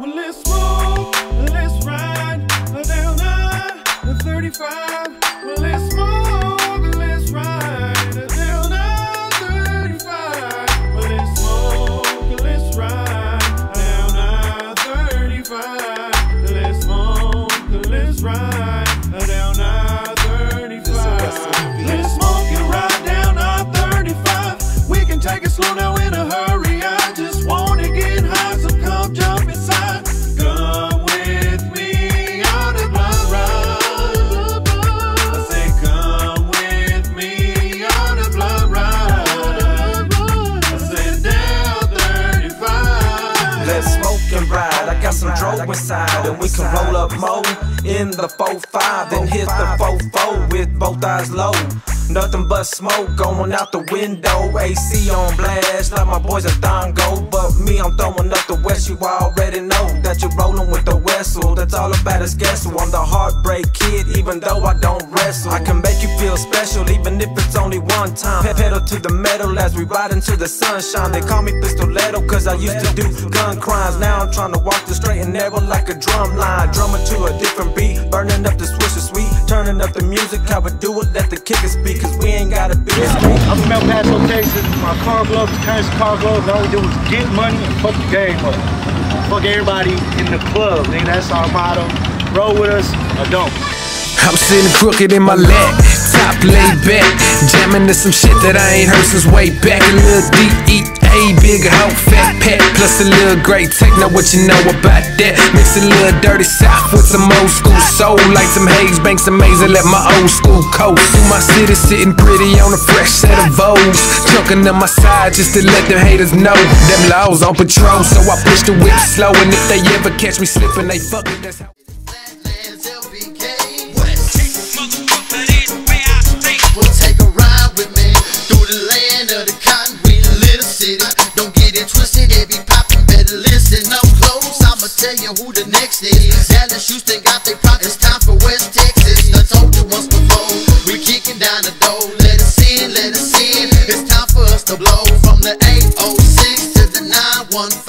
Well, let's roll, let's ride down I 35. Well, let's smoke, let's ride down I 35. Well, let's smoke, let's ride down I 35. Let's smoke, let's ride down I 35. Let's smoke and ride down I 35. We can take it slow now in a hurry. And we can roll up more in the 4-5, then hit the 4-4 with both eyes low. Nothing but smoke going out the window. AC on blast, like my boys at Thongo. But me, I'm throwing up the West. You already know that you're rolling with the Wessel. That's all about is guessel. I'm the heartbreak kid, even though I don't wrestle. I can make you feel special, even if it's only one time. Pedal to the metal as we ride into the sunshine. They call me Pistoletto, cause I used to do gun crimes. Now I'm trying to walk the straight and narrow like a drum line. Drumming to a different beat, burning up the swisher sweet. Turning up the music, how we do it, let the kicker speak, cause we ain't gotta be discreet. I'm from El Paso, Texas. My car gloves, currency car gloves. All we do is get money and fuck the game up. Fuck everybody in the club, nigga. That's our motto. Roll with us or don't. I'm sitting crooked in my lap, top laid back, jamming to some shit that I ain't heard since way back. A little DEA, big hoe, fat pack, plus a little great techno. What you know about that? Mix a little dirty south with some old school soul, like some Hayes Banks amazing. Let my old school coast. Through my city, sitting pretty on a fresh set of Vogues, chunking up my side just to let them haters know them laws on patrol. So I push the whip slow, and if they ever catch me slipping, they fuck it. That's how. Tell you who the next is. Dallas Houston got their pockets. Time for West Texas. I told you once before. We kicking down the door. Let us in, let us in. It's time for us to blow from the 806 to the 915,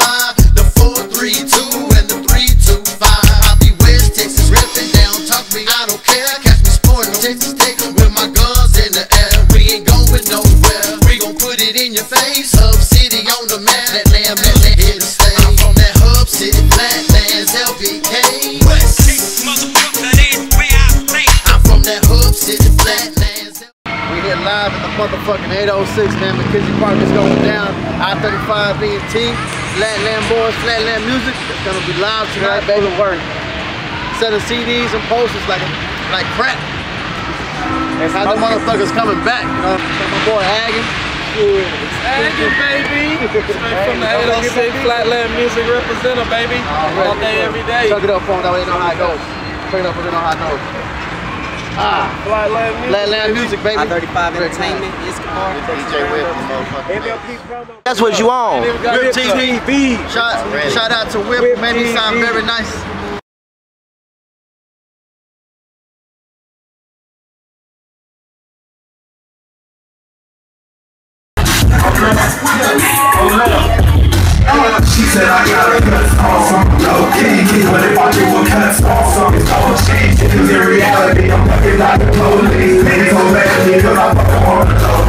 motherfucking 806, man. Mackenzie Park is going down. I-35 being T. Flatland Boyz, Flatland Music. It's gonna be live tonight, baby. Work. Selling CDs and posters like like crap. How the motherfuckers coming back, you know? My boy Hagen. Hagen, baby. Straight from the 806 Flatland Music Representative, baby. All day, every day. Tuck it up for them, that way they know how it goes. Tuck it up for them, they know how it goes. Ah, Flatland Music. Flatland Music, baby. I-35 Entertainment, Escobar. DJ Whipp, motherfucker. MLP promo. That's what you on. Whipp TV. Shout, shout out to Whipp, Whipp made me sound TV. very nice. She said I got a cut awesome. No king, king, but if I do a cut awesome, it's all change. Cause in reality, I'm fucking like the police. Niggas so mad at me cause I fucking want to know.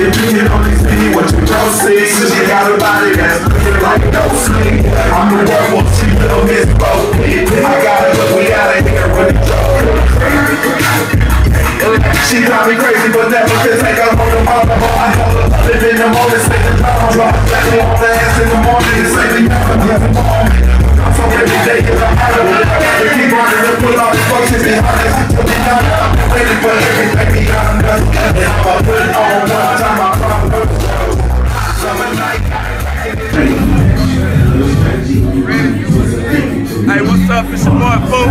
If you can only see what you don't see, cause you got a body that's looking like no sleep. I'm the one werewolf, she little miss both. I got it, but we out of here when it's she drive me crazy, but never could take her home to mama. I hold her up in the morning, say the drama drop. Let me on the ass in the morning and say the young I'm. Hey, what's up? It's your boy Boo.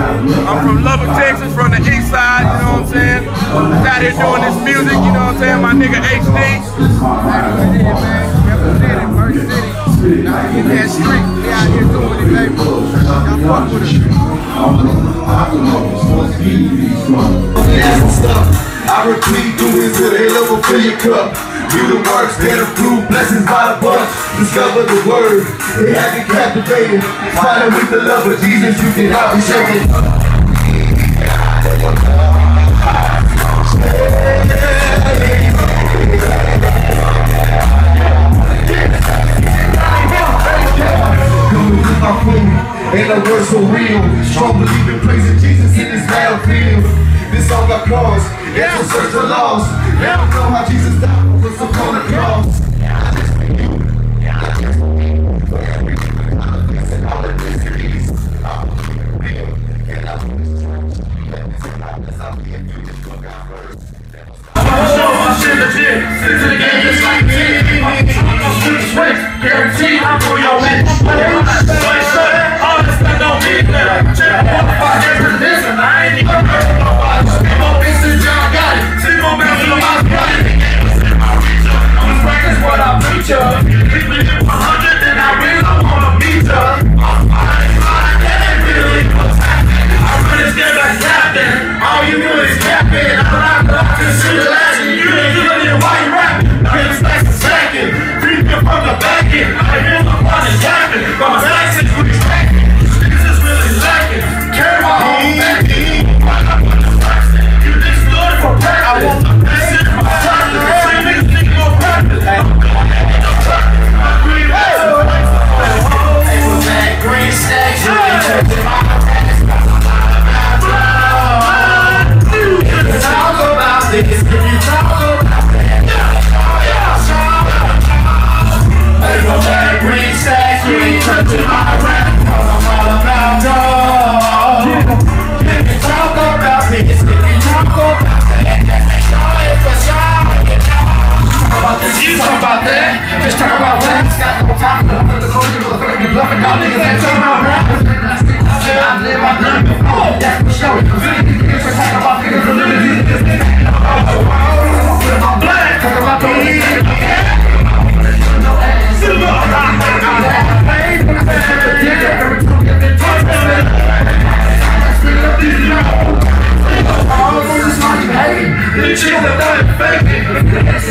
I'm from Lubbock, Texas, from the east side, you know what I'm saying? Out here doing this music, you know what I'm saying? My nigga HD. City. Now, in that street, we out here doing it, baby. Y'all fuck with us. I repeat, do this till they level fill your cup. Do the works, get approved, blessings by the bunch. Discover the word, it has you captivated. Find it with the love of Jesus, you can help me shake it. My queen, ain't no words for real. Strong believing, praising Jesus in this battlefield. This song got cause, it's a search for lost. Never know how Jesus died us upon the cross.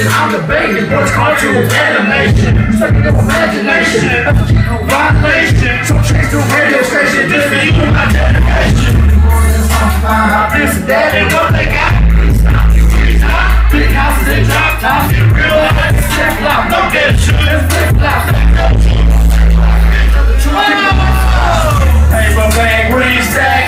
I'm debating what's cultural animation. Second of imagination. Violation. So change the radio station just for you my dedication. This and that and what they got. Big houses and drop tops. Real life, step lock. No get shit. Flip flops. Paper bag, green stack. You ain't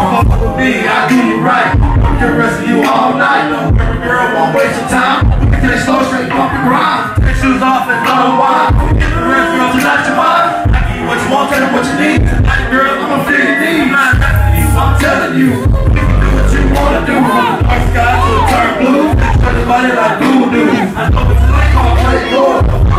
Come fuck with me, I do you right. I'm the rest of you all night. Every girl won't waste your time. Get it slow, straight, bump and grind. Take shoes off and throw wine. Get the rest, girl, tonight you mine. I give you what you want, tell you what you need. Tonight, girl, I'ma feel your need. I'm not asking you, I'm telling you. You do what you wanna do. Dark sky to turn blue. Turn your body like doo doo. I know what you like, I'ma play it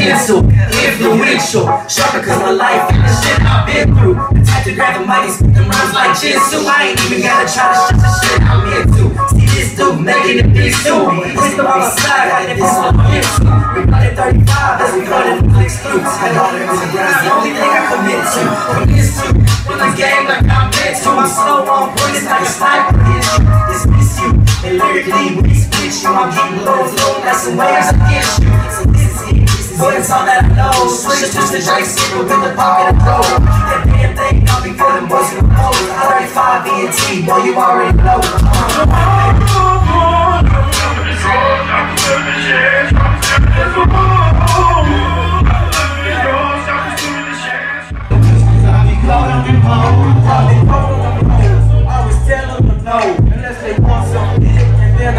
pencil, influential, sharper cause my life and the shit I've been through. The type to grab the mic and spit them rhymes like Jinsu. I ain't even gotta try to shut the shit I'm into. See this dude making it big. Put them on my side, got bitch on my hips. We running 35, that's we running the flicks through. I got it the ground, the only thing I commit to. Commit to. In the game like I'm meant to. I'm slow on point, it's like a sniper. It's you, dismiss you. And lyrically, we spit you, I'm getting low flow. That's some waves against you. It's all that I know. Switch to the Drake single in the pocket of gold. That damn thing, be for them boys in the pose. 35 ENT, boy, you already know.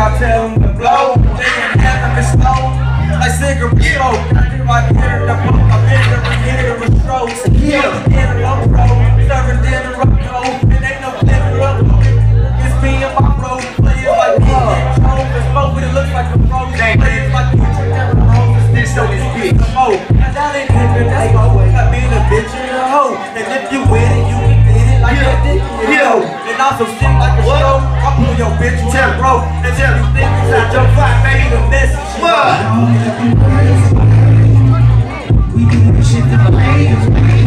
I tell them to I blow. They can have them slow, like smoke. I do my dinner the book, I'm in the beginner with strokes. Yeah, in a low road, serving dinner up cold, and ain't no dinner up It's me and my bro, playing like me and Joe. The smoke, but it looks like a rose. Playing like you never know, this on this bitch. Oh, now that ain't nigga, that's go. I mean a bitch and a hoe. And if you with it, you can get it like that dick in your hoe. And also shit like a show. I pull your bitch tell bro. And tell you think inside your five, baby, the message. What? Take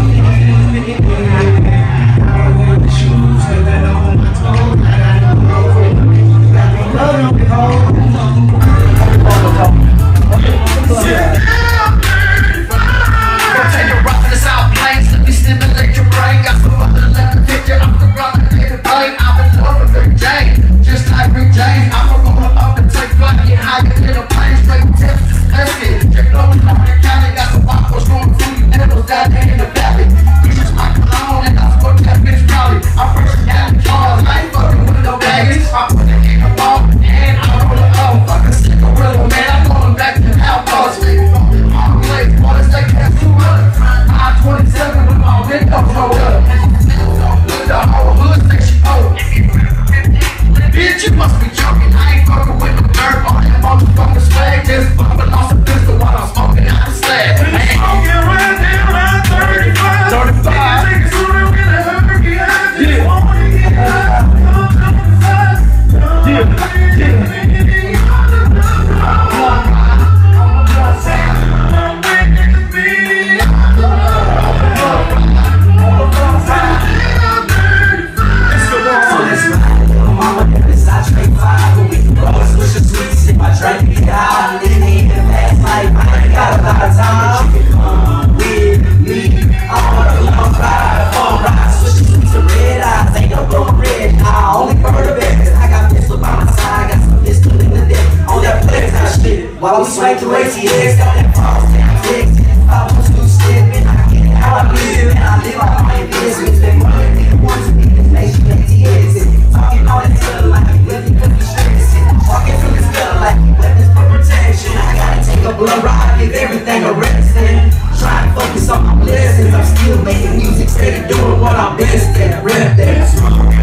the way she is, got that boss and I'm fixed. If I want to slip, and I get how I live, I live my business. Been running. Talking all stuff like living with the stress. Walking through this stuff like weapons for protection. I gotta take a blood ride, give everything a rest. And try to focus on my blessings. I'm still making music, steady doing what I'm best at. Rap that.